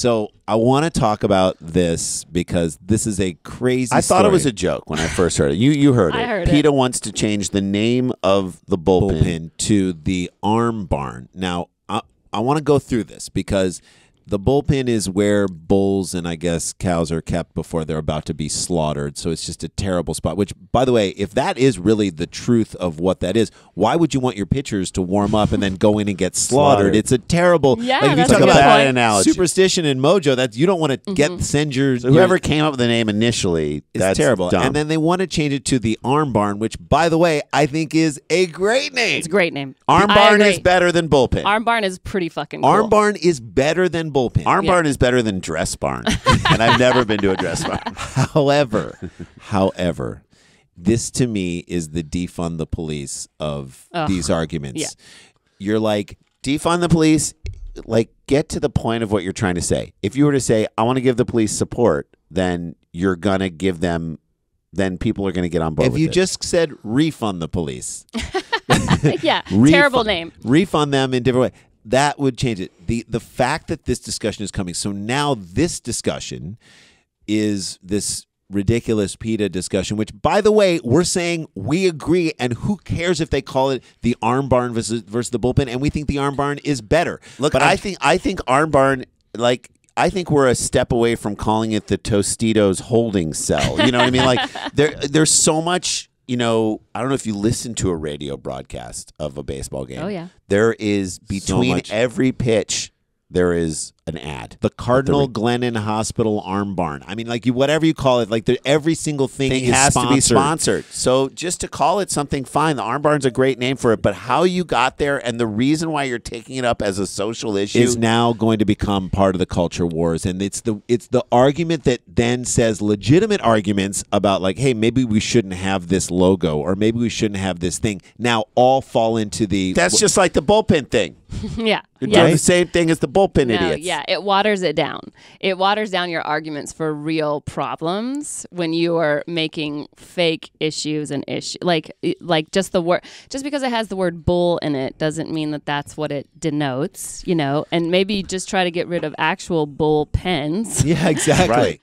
So I want to talk about this because this is a crazy. I thought it was a joke when I first heard it. You you heard it. I heard it. PETA wants to change the name of the bullpen. bullpen to the arm barn. Now, I, I want to go through this because the bullpen is where bulls and I guess cows are kept before they're about to be slaughtered. So it's just a terrible spot. Which, by the way, if that is really the truth of what that is, why would you want your pitchers to warm up and then go in and get slaughtered? Slaughtered. It's a terrible. Yeah, like if you that's talk a good about point. analogy. superstition and mojo. That you don't want to mm-hmm. get send your So whoever came up with the name initially, is that's terrible. dumb. And then they want to change it to the arm barn, which, by the way, I think is a great name. It's a great name. Arm I barn agree. is better than bullpen. Arm barn is pretty fucking cool. Arm barn is better than bullpen. Arm Yeah. barn is better than dress barn, and I've never been to a dress barn. however, however, this to me is the defund the police of Ugh. these arguments. Yeah. You're like, Defund the police. Like, get to the point of what you're trying to say. If you were to say, "I want to give the police support," then you're gonna give them. Then people are gonna get on board. if with you it. just said refund the police, yeah, Refu- terrible name. refund them in different way. That would change it. the The fact that this discussion is coming, so now this discussion is this ridiculous PETA discussion. Which, by the way, we're saying we agree, and who cares if they call it the arm barn versus versus the bullpen? And we think the arm barn is better. Look, but I I'm- think I think Arm Barn like I think we're a step away from calling it the Tostitos holding cell. You know what I mean? Like there there's so much, you know, I don't know if you listen to a radio broadcast of a baseball game. Oh, yeah. There is between much. every pitch there is an ad. the Cardinal Glennon Hospital arm barn. I mean, like you, whatever you call it, like the, every single thing, thing is has to be sponsored. sponsored. So just to call it something fine, the arm barn's a great name for it, but how you got there and the reason why you're taking it up as a social issue is now going to become part of the culture wars and it's the it's the argument that then says legitimate arguments about like hey maybe we shouldn't have this logo or maybe we shouldn't have this thing now all fall into the that's just like the bullpen thing. yeah. You're yeah. doing the same thing as the bullpen No, idiots. Yeah, it waters it down. It waters down your arguments for real problems when you are making fake issues and issue like like just the word just because it has the word bull in it doesn't mean that that's what it denotes, you know. And maybe just try to get rid of actual bull pens. yeah exactly Right.